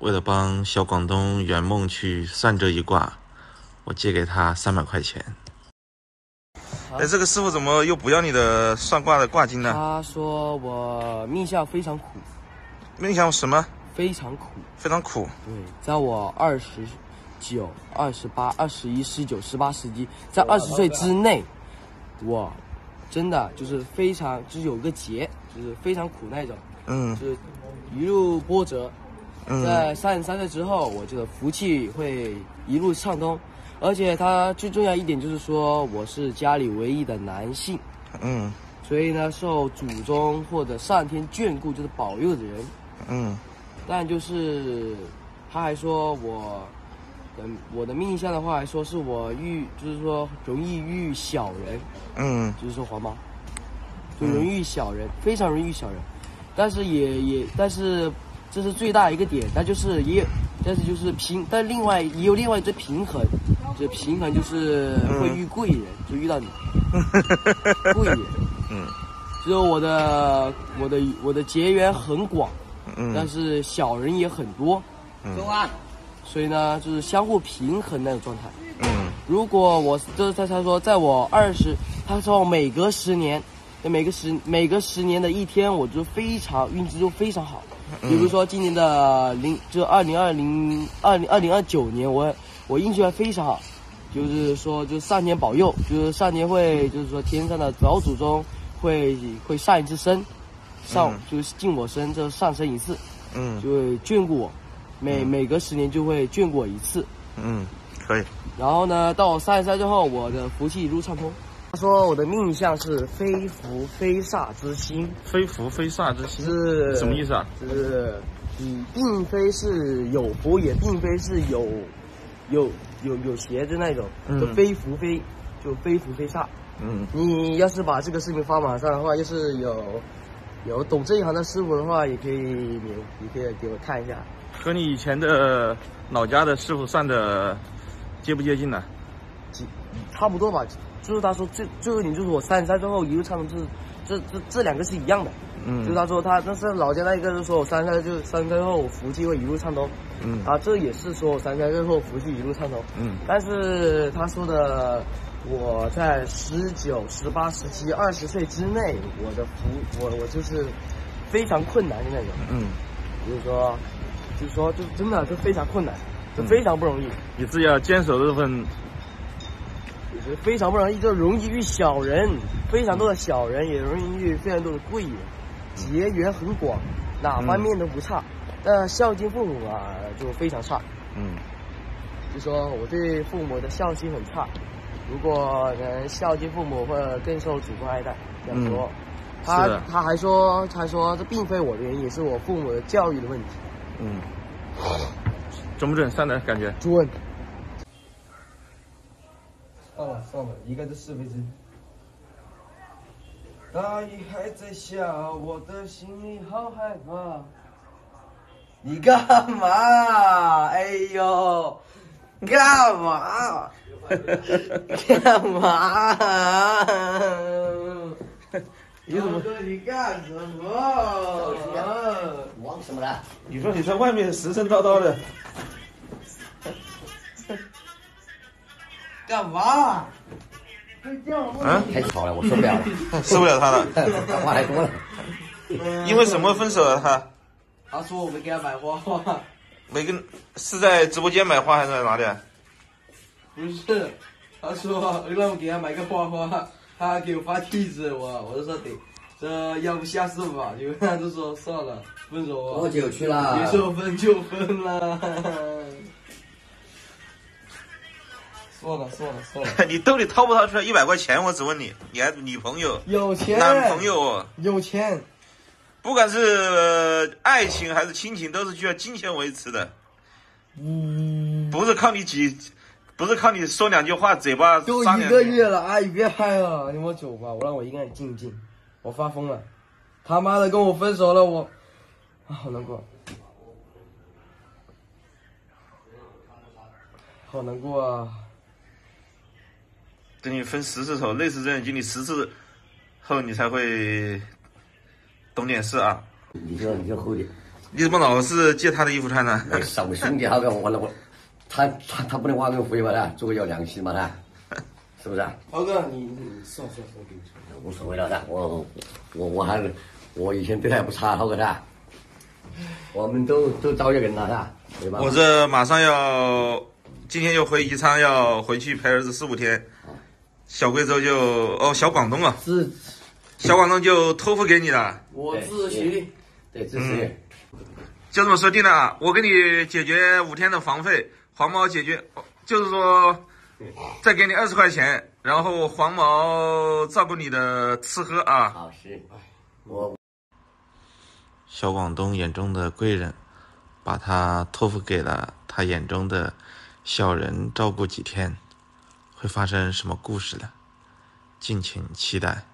为了帮小广东圆梦去算这一卦，我借给他三百块钱。哎，这个师傅怎么又不要你的算卦的卦金呢？他说我命相非常苦，命相什么？非常苦，非常苦。对，在我二十九、二十八、二十一、十九、十八、十七，在二十岁之内，我真的就是非常，就是有个劫，就是非常苦那种。嗯，就是一路波折。在三十三岁之后，我这个福气会一路畅通，而且他最重要一点就是说，我是家里唯一的男性，嗯，所以呢，受祖宗或者上天眷顾，就是保佑的人，嗯，但就是他还说我，嗯，我的命相的话来说，是我遇，就是说容易遇小人，嗯，就是说黄毛，就容易遇小人，非常容易遇小人，但是也也，但是。这是最大一个点，但就是也，但是就是平，但另外也有另外一个平衡，这平衡就是会遇贵人，就遇到你，贵人，嗯，就是我的我的我的结缘很广，嗯，但是小人也很多，嗯，所以呢，就是相互平衡那种状态，嗯，如果我就是他他说在我二十，他说每隔十年，每个十每隔十年的一天，我就非常运气就非常好。比如说今年的零，就二零二零二零二零二九年，我我运气还非常好，就是说，就是上天保佑，就是上天会，就是说天上的老祖宗会会上一次身，上就是敬我身，就上身一次，嗯，就会眷顾我，每每隔十年就会眷顾我一次，嗯，可以。然后呢，到我三十岁之后，我的福气一路畅通。他说我的命相是非福非煞之星，非福非煞之星是什么意思啊？就是你并非是有福，也并非是有有有有邪的那种，就非福非就非福非煞。嗯，你要是把这个视频发网上的话，要是有有懂这一行的师傅的话，也可以你你可以给我看一下。和你以前的老家的师傅算的接不接近呢？差不多吧。就是他说最最后一点就是我三十岁之后一路畅通，就是这这这两个是一样的。嗯，就是他说他但是老家那一个是说我三十岁就三十岁后福气会一路畅通。嗯，啊这也是说我三十岁后福气一路畅通。嗯，但是他说的我在十九、十八、十七、二十岁之内，我的福我我就是非常困难的那种。嗯，就是说就是说就真的就非常困难，就非常不容易。你自己要坚守这份。非常不容易，就容易遇小人，非常多的小人，也容易遇非常多的贵人，结缘很广，哪方面都不差，但孝敬父母啊就非常差。嗯，就说我对父母的孝心很差，如果能孝敬父母，会更受祖宗爱戴。这样说，他他还说，他说这并非我的原因，是我父母的教育的问题。嗯，准不准？上的感觉？准。算了算了，应该是是非之。大雨还在下，我的心里好害怕。你干嘛？哎呦，干嘛？干嘛？你怎么？你干什么？忙什么呢？你说你在外面神神叨叨的。干嘛？啊！太吵了，我受不了了，受不了他了，讲话太多了。因为什么分手了他？他说我没给他买花花。没跟是在直播间买花还是在哪里？不是，他说让我给他买个花花，他给我发地址，我我就说得，这要不下次吧？就他就说算了，分手吧。多久去了？别说分就分了。算了错了错了，你兜里掏不掏出来一百块钱？我只问你，你还女朋友？有钱。男朋友？有钱。不管是爱情还是亲情，都是需要金钱维持的。嗯。不是靠你几，不是靠你说两句话，嘴巴。都一个月了，阿姨别嗨了，你我走吧，我让我一个人静静。我发疯了，他妈的跟我分手了，我，啊，好难过。好难过啊。等你分十次手，类似这样经历十次后，你才会懂点事啊。你就你就厚点，你怎么老是借他的衣服穿呢？我少兄弟好个，我我他他他不能挖个回嘛他，做个有良心嘛他，是不是？豪哥，你你算算算，给你。无所谓了的，我我我还是我以前对他也不差，好个的，我们都都招一个人了的，对吧？我这马上要，今天又回宜昌，要回去陪儿子四五天。小贵州就哦，小广东啊，自小广东就托付给你了，我自取力。对自己，就这么说定了啊。我给你解决五天的房费，黄毛解决，就是说再给你二十块钱，然后黄毛照顾你的吃喝啊。好是，我小广东眼中的贵人，把他托付给了他眼中的小人照顾几天，会发生什么故事呢？敬请期待。